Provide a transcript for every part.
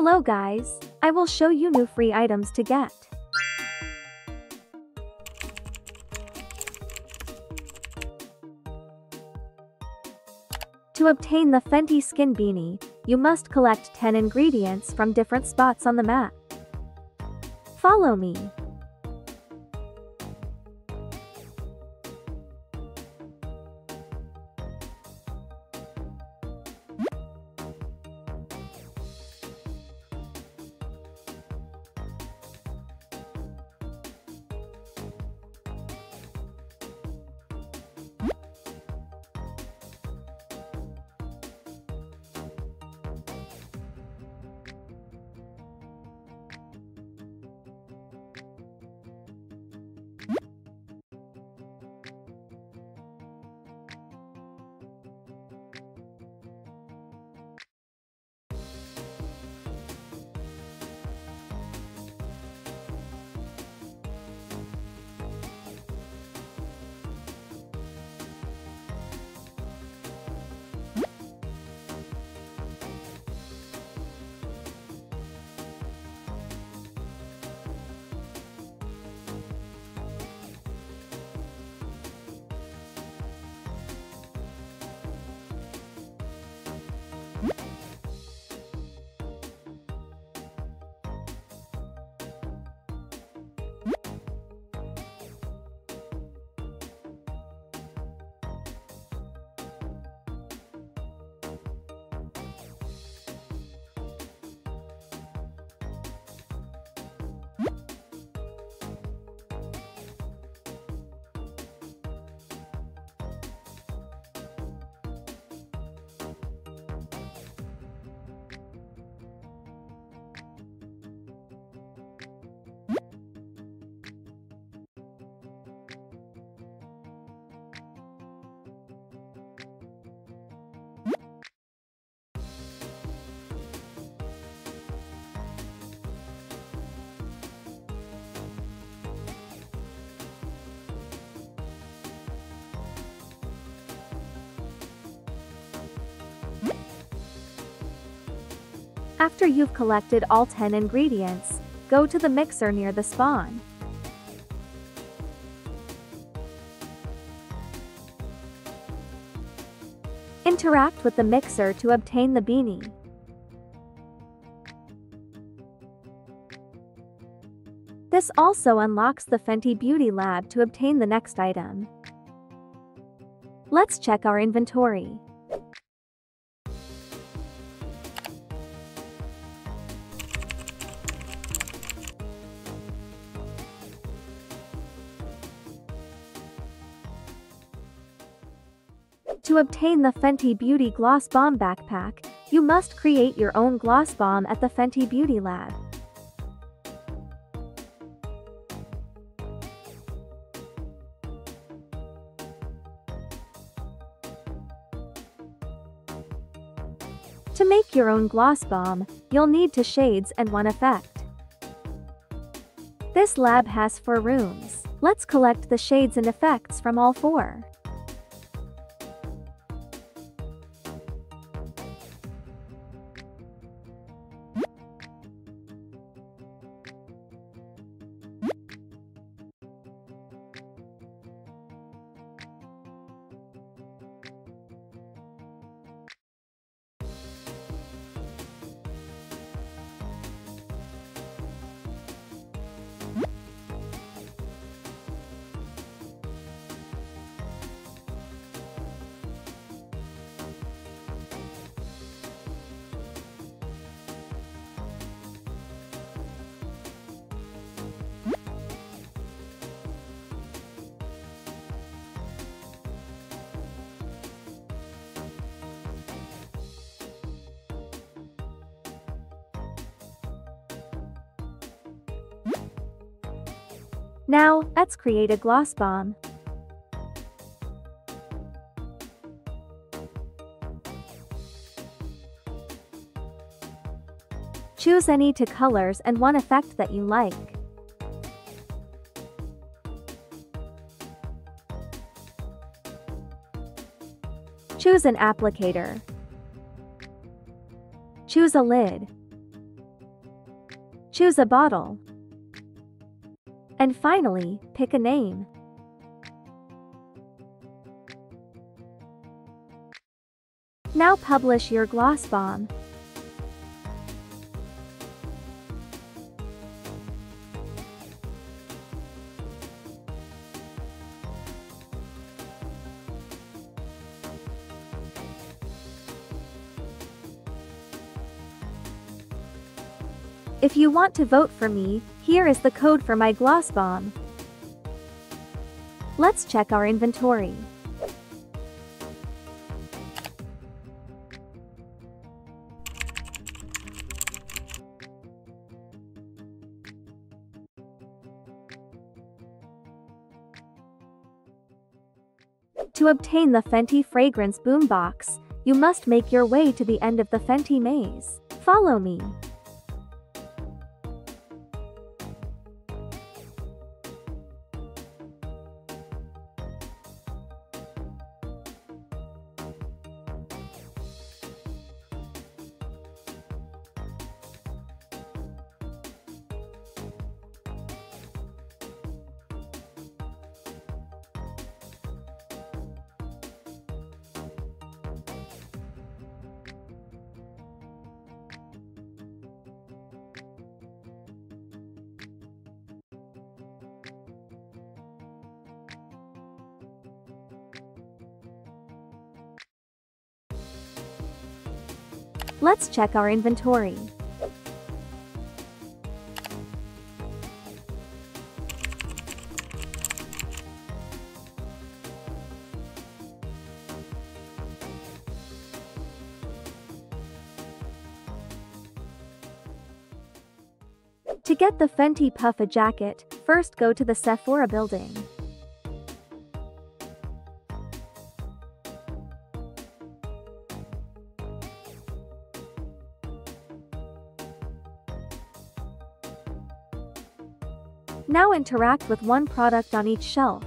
Hello guys, I will show you new free items to get. To obtain the Fenty Skin Beanie, you must collect 10 ingredients from different spots on the map. Follow me. After you've collected all 10 ingredients, go to the mixer near the spawn. Interact with the mixer to obtain the beanie. This also unlocks the Fenty Beauty Lab to obtain the next item. Let's check our inventory. To obtain the Fenty Beauty Gloss Bomb backpack, you must create your own gloss bomb at the Fenty Beauty Lab. To make your own gloss bomb, you'll need two shades and one effect. This lab has four rooms. Let's collect the shades and effects from all four. Now, let's create a gloss bomb. Choose any two colors and one effect that you like. Choose an applicator. Choose a lid. Choose a bottle. And finally, pick a name. Now publish your gloss bomb. You want to vote for me, here is the code for my gloss bomb. Let's check our inventory. To obtain the Fenty Fragrance Boombox, you must make your way to the end of the Fenty maze. Follow me. Let's check our inventory. To get the Fenty Puffa jacket, first go to the Sephora building. Now interact with one product on each shelf.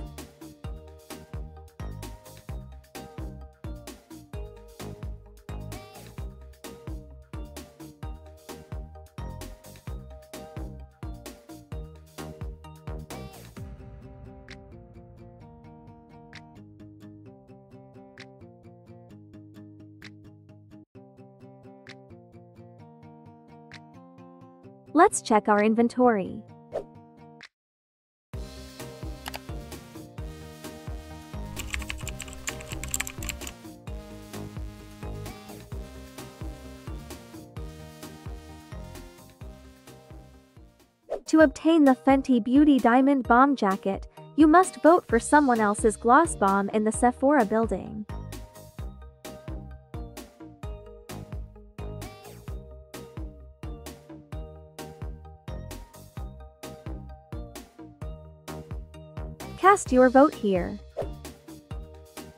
Let's check our inventory. To obtain the Fenty Beauty Diamond Bomb Jacket, you must vote for someone else's gloss bomb in the Sephora building. Cast your vote here.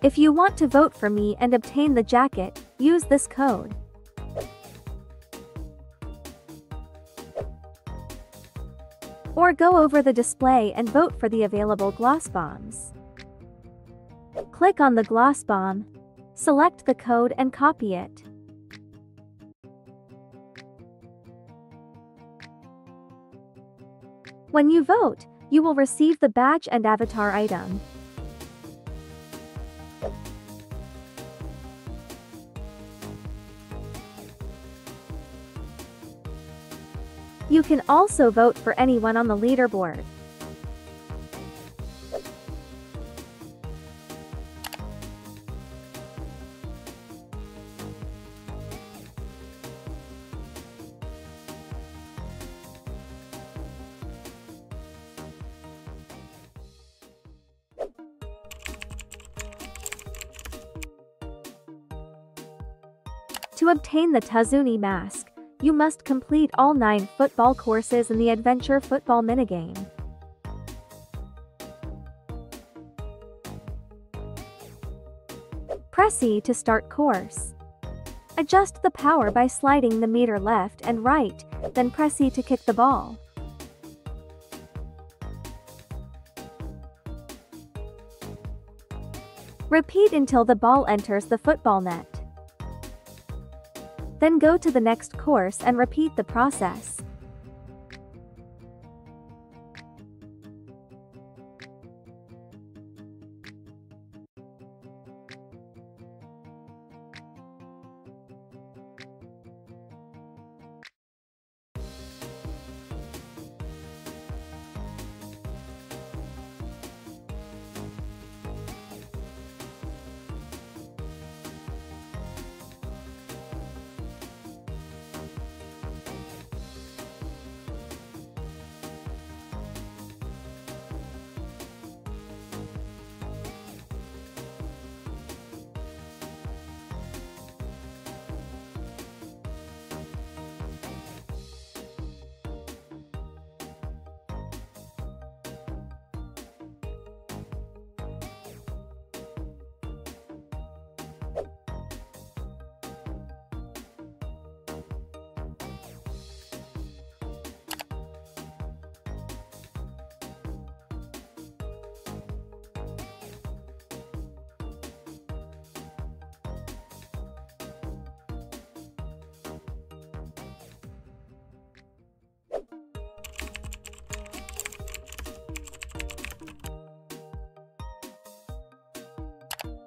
If you want to vote for me and obtain the jacket, use this code. Or go over the display and vote for the available gloss bombs. Click on the gloss bomb, select the code and copy it. When you vote, you will receive the badge and avatar item. You can also vote for anyone on the leaderboard. To obtain the Tazuni mask, you must complete all 9 football courses in the Adventure Football minigame. Press E to start course. Adjust the power by sliding the meter left and right, then press E to kick the ball. Repeat until the ball enters the football net. Then go to the next course and repeat the process.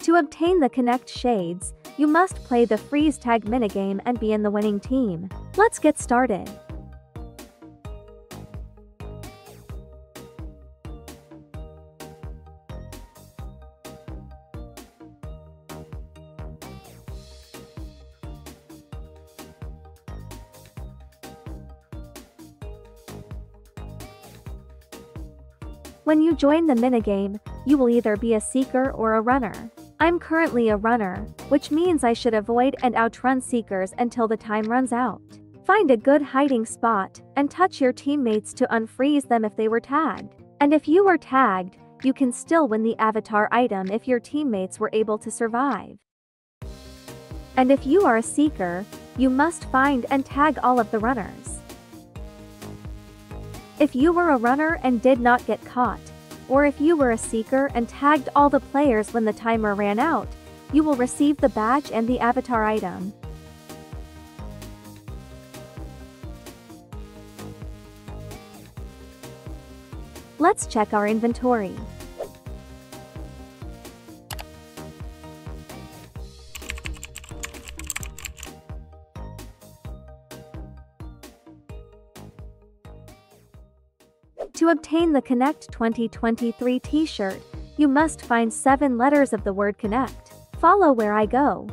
To obtain the Connect Shades, you must play the freeze tag minigame and be in the winning team. Let's get started. When you join the minigame, you will either be a seeker or a runner. I'm currently a runner, which means I should avoid and outrun seekers until the time runs out. Find a good hiding spot, and touch your teammates to unfreeze them if they were tagged. And if you were tagged, you can still win the avatar item if your teammates were able to survive. And if you are a seeker, you must find and tag all of the runners. If you were a runner and did not get caught, or if you were a seeker and tagged all the players when the timer ran out, you will receive the badge and the avatar item. Let's check our inventory. To obtain the Connect 2023 t-shirt, you must find 7 letters of the word Connect. Follow where I go.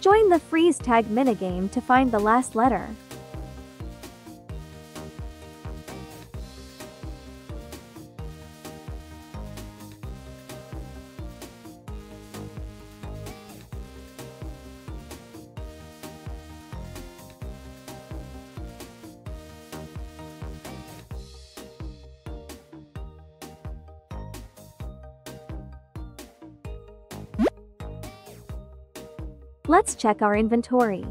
Join the freeze tag minigame to find the last letter. Let's check our inventory.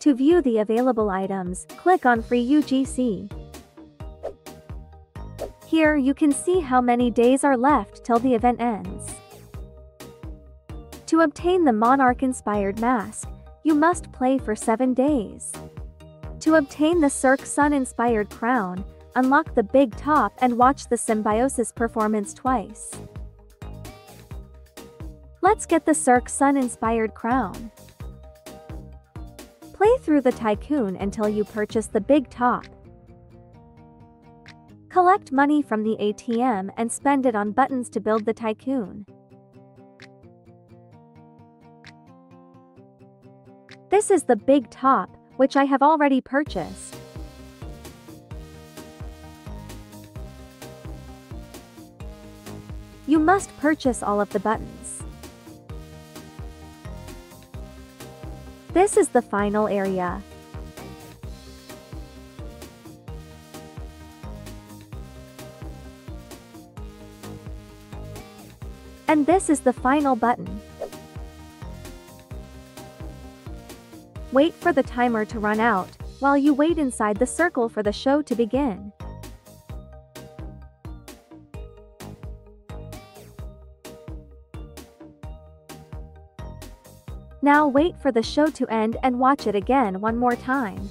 To view the available items, click on Free UGC. Here you can see how many days are left till the event ends. To obtain the Monarch-inspired mask, you must play for 7 days. To obtain the Cirque Sun-inspired crown, unlock the big top and watch the Symbiosis performance twice. Let's get the Cirque Sun-inspired crown. Play through the Tycoon until you purchase the big top. Collect money from the ATM and spend it on buttons to build the Tycoon. This is the big top, which I have already purchased. You must purchase all of the buttons. This is the final area. And this is the final button. Wait for the timer to run out, while you wait inside the circle for the show to begin. Now wait for the show to end and watch it again one more time.